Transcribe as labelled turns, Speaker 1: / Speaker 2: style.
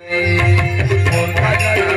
Speaker 1: Hey,